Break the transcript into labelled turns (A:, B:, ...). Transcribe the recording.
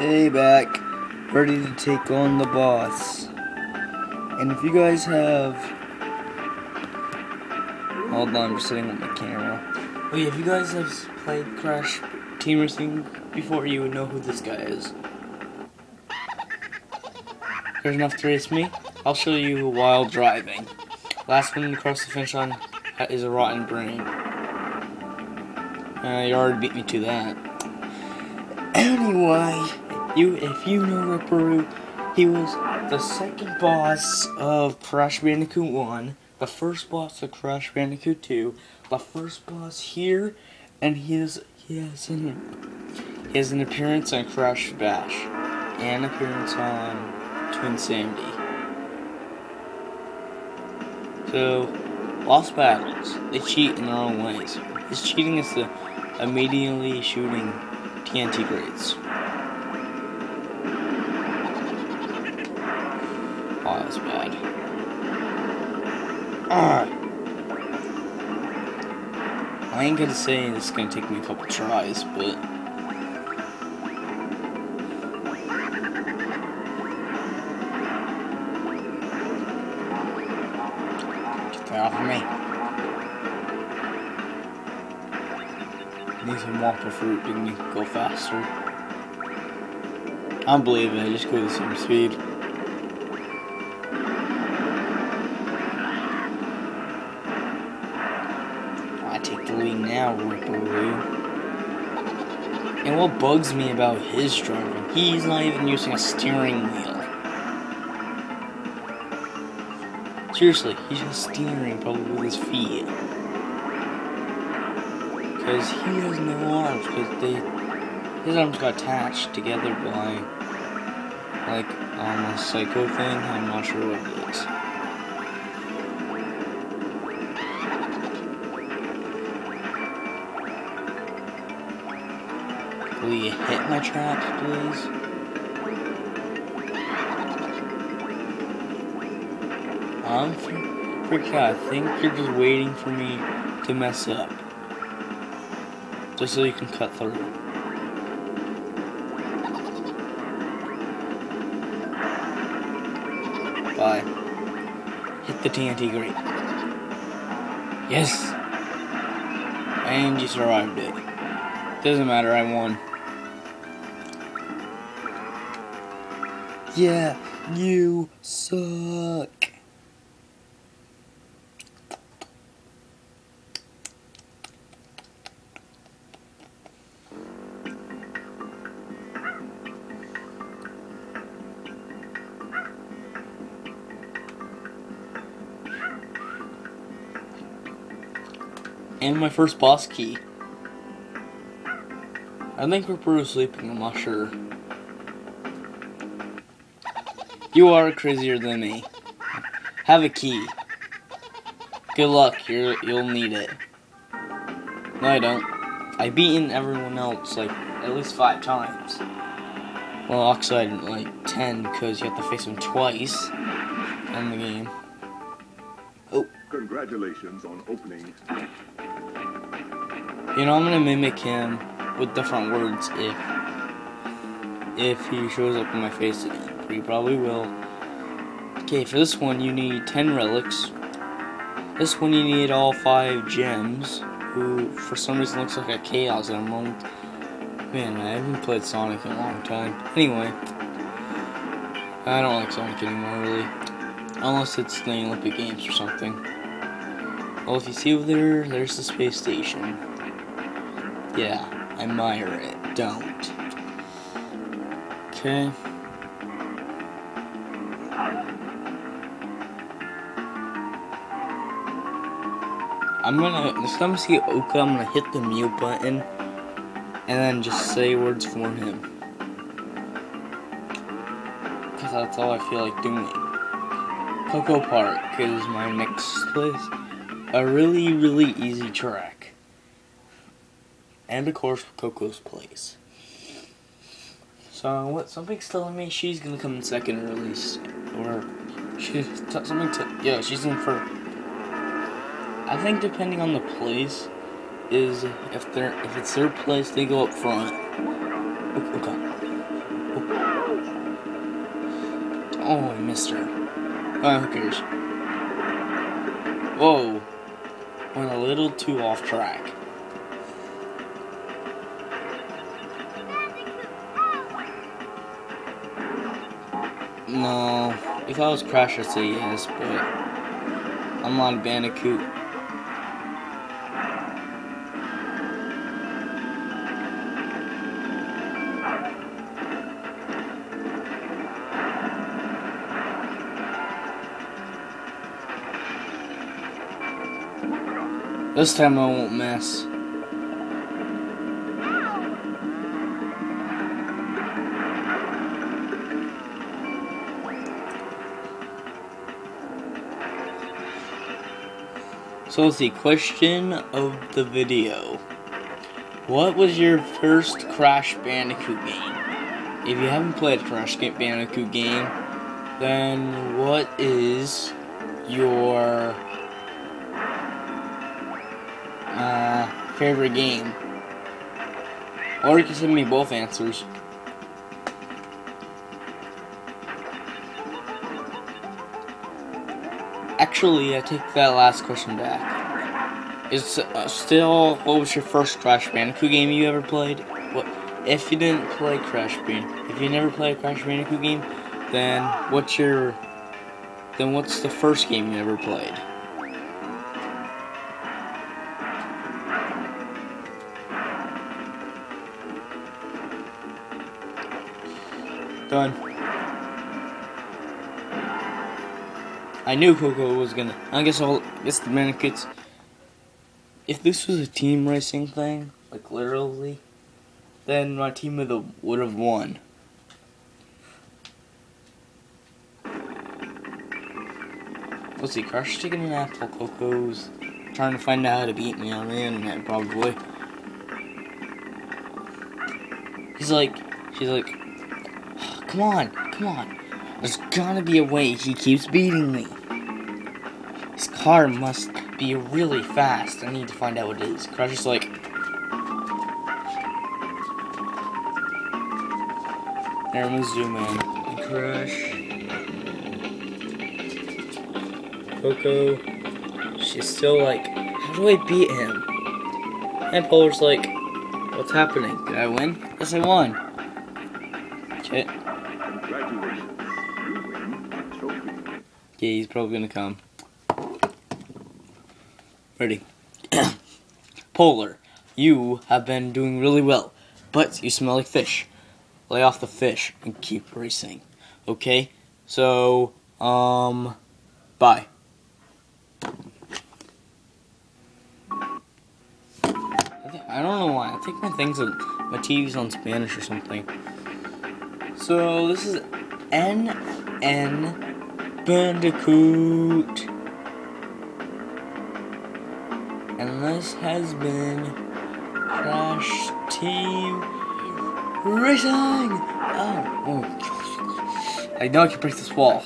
A: Hey, back. Ready to take on the boss. And if you guys have... Hold on, I'm just sitting on my camera. Oh yeah, if you guys have played Crash Team Racing before, you would know who this guy is. There's enough to race me. I'll show you while driving. Last one across the finish line is a rotten brain. Uh, you already beat me to that. Anyway, you if you know Ripper Roo, he was the second boss of Crash Bandicoot 1, the first boss of Crash Bandicoot 2, the first boss here, and he has he has an he has an appearance on Crash Bash, and appearance on Twinsanity. So, Lost Battles, they cheat in their own ways. His cheating is the uh, immediately shooting TNT crates. Oh, that's bad. Ah. I ain't gonna say it's gonna take me a couple tries, but get that off of me. Need some Wumpa fruit it go faster. I don't believe it, I just go the same speed. Lead now, Ripper Roo. And what bugs me about his driving, he's not even using a steering wheel. Seriously, he's just steering probably with his feet. Because he has no arms, because they, his arms got attached together by, like, um, a psycho thing, I'm not sure what it is. Will you hit my trap, please? I'm freaking out. I think you're just waiting for me to mess up. Just so you can cut through. Bye. Hit the TNT crate. Yes! And you survived it. Doesn't matter, I won. Yeah, you suck. And my first boss key. I think we're is sleeping, I'm not sure. You are crazier than me. Have a key. Good luck, you're, you'll need it. No, I don't. I've beaten everyone else, like, at least five times. Well, Oxide, like, ten, because you have to face him twice in the game. Oh.
B: Congratulations on opening.
A: You know, I'm gonna mimic him with different words if if he shows up in my face again. He probably will. Okay, for this one you need 10 relics. This one you need all 5 gems, who for some reason looks like a Chaos Emerald. Man, I haven't played Sonic in a long time. Anyway, I don't like Sonic anymore, really. Unless it's the Olympic Games or something. Well, if you see over there, there's the space station. Yeah, admire it. Don't. Okay. I'm gonna, next time I see Oka, I'm gonna hit the mute button and then just say words for him. Because that's all I feel like doing. Coco Park is my next place. A really, really easy track. And of course, Coco's Place. So, what something's telling me she's gonna come in second or at least, or she's something to, yeah, she's in for. I think depending on the place, is if they're if it's their place, they go up front. Okay. Oh, I missed her. Oh, who cares? Whoa. Went a little too off track. No. If I was Crash, I'd say yes, but I'm a Bandicoot. This time I won't miss. So let's question of the video. What was your first Crash Bandicoot game? If you haven't played a Crash Bandicoot game, then what is your uh, favorite game? Or you can send me both answers. Actually, I take that last question back. It's uh, still what was your first Crash Bandicoot game you ever played? What if you didn't play Crash Bandicoot? If you never played a Crash Bandicoot game, then what's your then what's the first game you ever played? Done. I knew Coco was gonna. I guess I'll. Guess the Bandicoots. If this was a team racing thing, like literally, then my team would have won. Let's see, Crush taking an apple, Coco's trying to find out how to beat me on the internet, probably. He's like, she's like, come on, come on. There's gotta be a way he keeps beating me. His car must be really fast. I need to find out what it is. Crush is like, there, gonna zoom in. Crush. Coco. She's still like, how do I beat him? And Polar's like, what's happening? Did I win? Yes, I won. Okay. Yeah, he's probably gonna come. Ready. Polar, you have been doing really well, but you smell like fish. Lay off the fish and keep racing. Okay? So, um, bye. I don't know why. I think my thing's on, my TV's on Spanish or something. So this is N N Bandicoot. And this has been Crash Team Racing! Oh, oh. I know I can break this wall.